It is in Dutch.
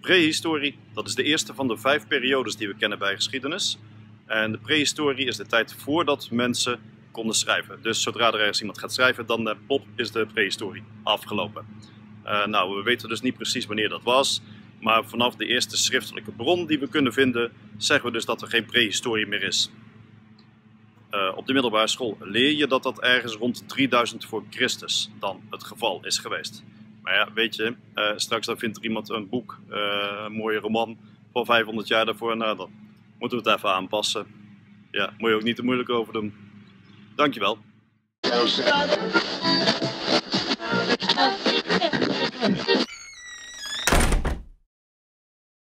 prehistorie, dat is de eerste van de vijf periodes die we kennen bij geschiedenis. En de prehistorie is de tijd voordat mensen konden schrijven. Dus zodra er ergens iemand gaat schrijven, dan uh, pop is de prehistorie afgelopen. Uh, nou, we weten dus niet precies wanneer dat was. Maar vanaf de eerste schriftelijke bron die we kunnen vinden, zeggen we dus dat er geen prehistorie meer is. Uh, op de middelbare school leer je dat dat ergens rond 3000 voor Christus dan het geval is geweest. Maar ja, weet je, uh, straks dan vindt er iemand een boek, uh, een mooie roman van 500 jaar daarvoor. Nou, dan moeten we het even aanpassen. Ja, moet je ook niet te moeilijk over doen. Dankjewel.